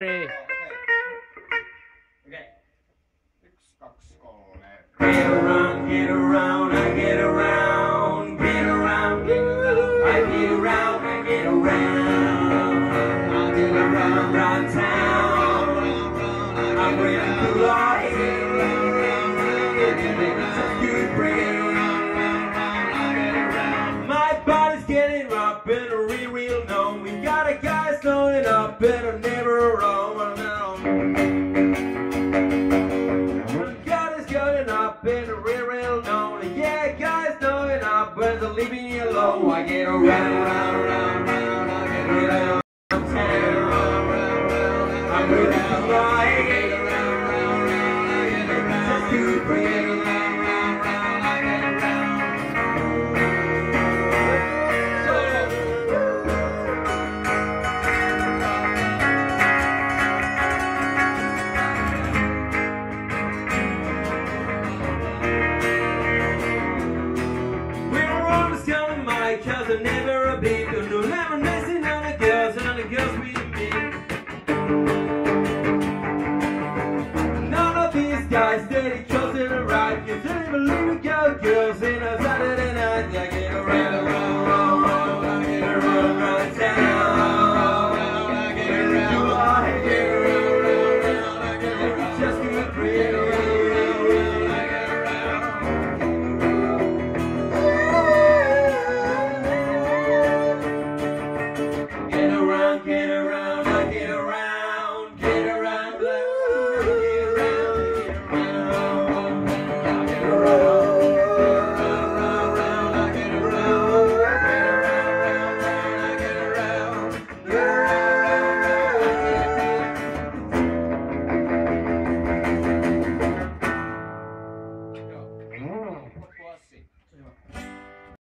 Three. Okay. Get around, get around, I get around, get around, get around, I get around, I get around, I get around, around town. I'm breathing through. My body's getting rough and real, real numb. We got a guy slowing up and I'm leaving you alone. I get around, around, around, around, I get around town. I'm really flying. Just to breathe. like cows are never a through Don't know never messing on the girls, on the girls we meet. None of these guys, Daddy chose it right. You don't even leave a girl, girls.